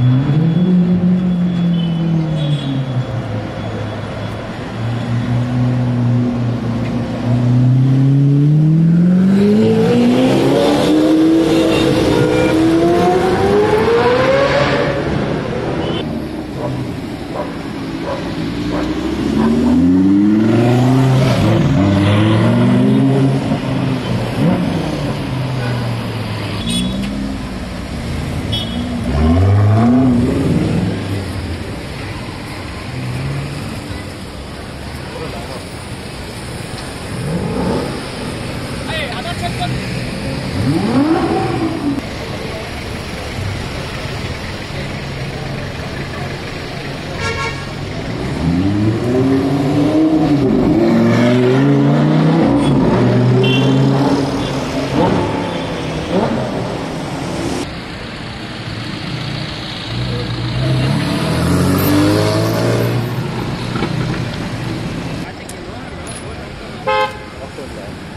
Mm-hmm. 哎，俺们这个。சொல்ல